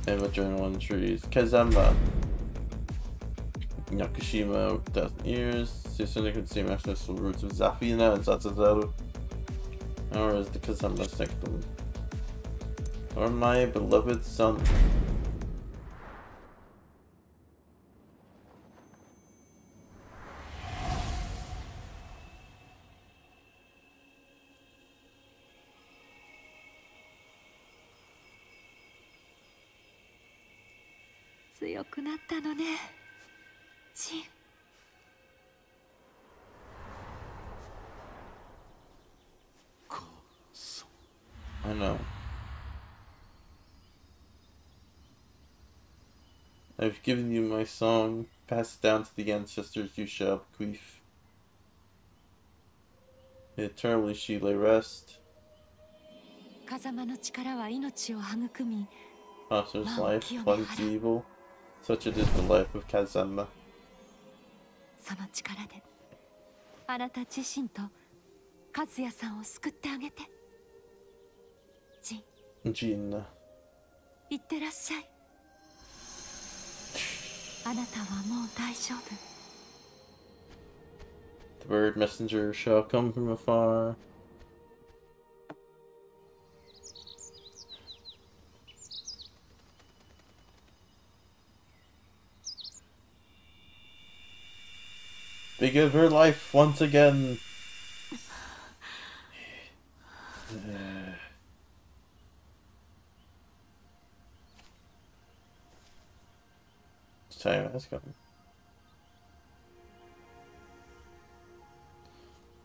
And a journal entries. Kazama. Yakushima, thousand years. Susunik could see ancestral roots of Zafina and Satsuzaru. Or is the Kazama sectum. Or my beloved son.
強くなったのねジン
I know. I've given you my song. Pass it down to the ancestors you shall bequeath. Eternally she lay rest.
風間の力は命を育み
Monster's life, cleanse evil. Such it is the life of Kazama.
その力であなた自身と和也さんを救ってあげてジン
Jin.
いってらっしゃいあなたはもう大丈夫
The bird messenger shall come from afar. They give her life once again. Time has come.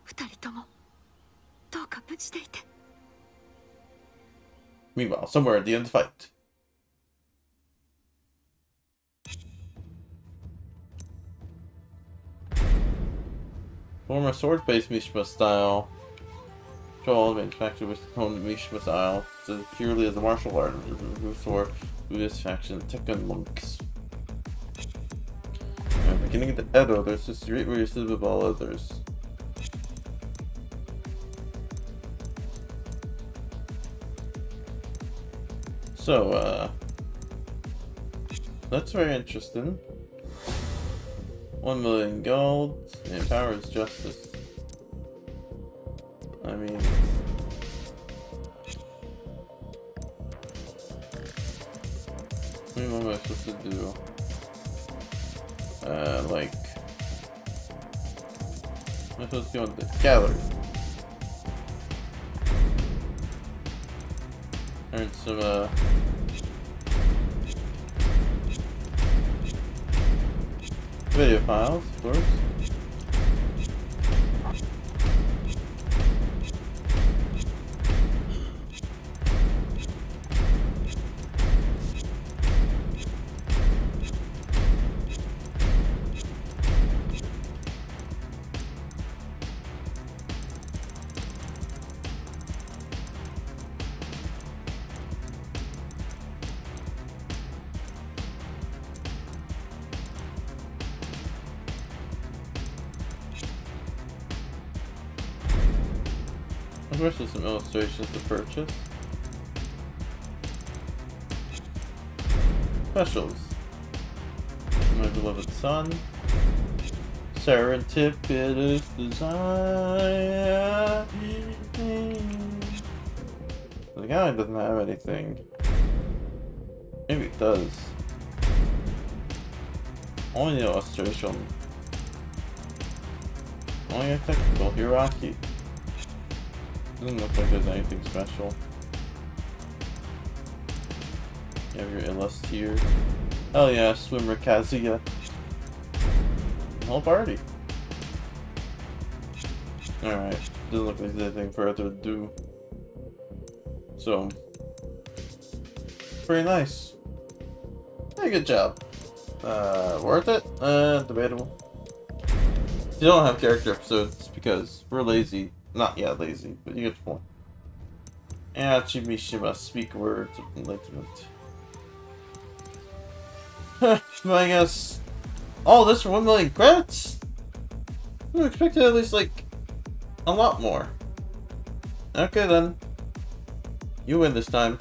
二人ともどうか無事でいて
Meanwhile, somewhere at the end of the fight. Former sword-based Mishima style. Control manufactured with the home Mishima style. So purely as a martial art for Buddhist faction Tekken monks. The beginning of the Edo, there's this street where you sit with all others. So, uh, that's very interesting. One million gold, and empowers justice. I mean, what am I supposed to do? Uh, like, I'm supposed to go into the gallery. Earn some, uh, video files, of course. There's illustrations to purchase. Specials. My beloved son. Serendipitous desire. The guy doesn't have anything. Maybe it does. Only illustration. Only a technical Hiraki. Doesn't look like there's anything special. You have your illust here. Hell yeah, swimmer Kazuya. Whole party. Alright, doesn't look like there's anything further to do. So, pretty nice. Hey, good job. Uh, worth it? Uh, debatable. You don't have character episodes because we're lazy. Not yet lazy, but you get the point. And Chimishima speak words of enlightenment. I guess all this for 1 million credits? Hmm, I expected at least like a lot more. Okay then. You win this time.